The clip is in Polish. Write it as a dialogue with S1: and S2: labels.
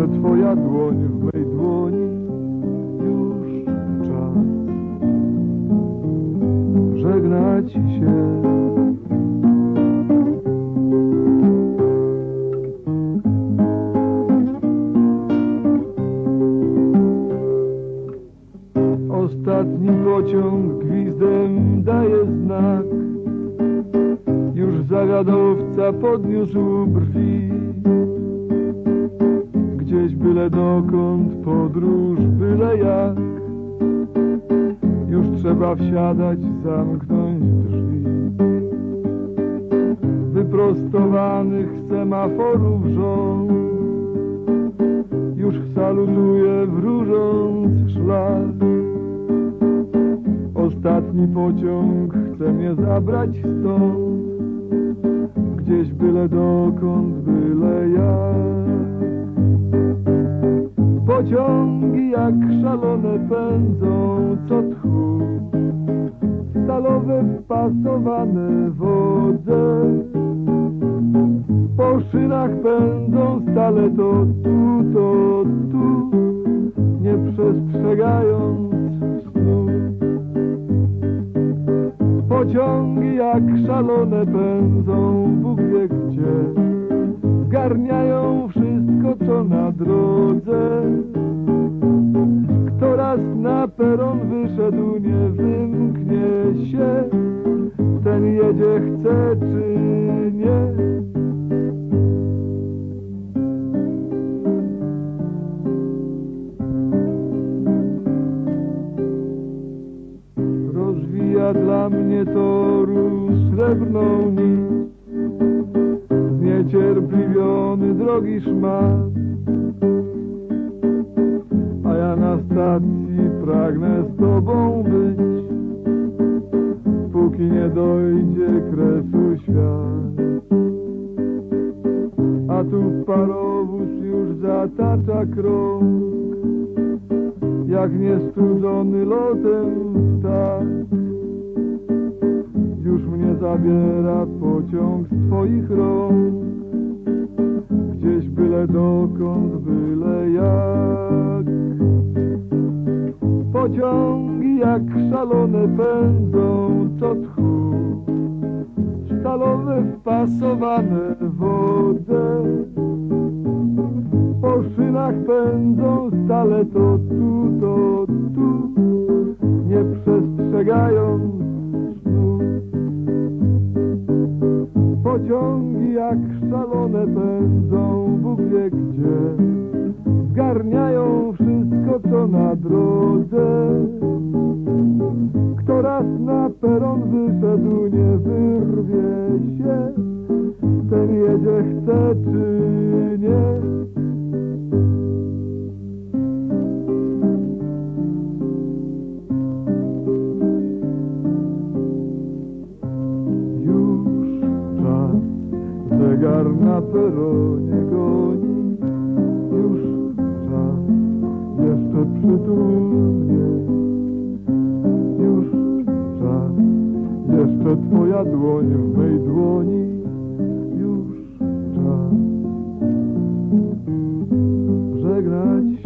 S1: jeszcze twoja dłoń w mej dłoni. Żegnać się. Ostatni pociąg gwizdem daje znak. Już zawiadowca podniósł brwi. Gdzieś byle dokąd podróż byle jak trzeba wsiadać, zamknąć drzwi. Wyprostowanych semaforów rząd Już salutuje wróżąc szlak. Ostatni pociąg chce mnie zabrać stąd Gdzieś byle dokąd, byle jak. Pociągi jak szalone pędzą co tchu Stalowe wpasowane wodze Po szynach pędzą stale to tu, to tu Nie przestrzegając snu. Pociągi jak szalone pędzą Bóg wie gdzie Zgarniają wszystko co na drodze. Kto raz na peron wyszedł nie wymknie się Ten jedzie chce czy nie. Rozwija dla mnie toru srebrną nić. Zniecierpliwiony drogi szmat. A ja na stacji pragnę z tobą być dojdzie kresu świat. A tu parowóz już zatacza krąg Jak niestrudzony lotem ptak. Już mnie zabiera pociąg z twoich rąk. Gdzieś byle dokąd, byle jak. Pociągi jak szalone pędzą co Stalowe wpasowane wodze Po szynach pędzą stale to tu, to tu Nie przestrzegając snu. Pociągi jak szalone pędzą Bóg wie gdzie. Zgarniają wszystko co na drodze. Kto raz na peron wyszedł nie wyrwie się Ten jedzie chce czy nie. Już czas, zegar na peronie goni. Już czas, jeszcze przytul mnie Już czas, jeszcze twoja dłoń w mej dłoni touch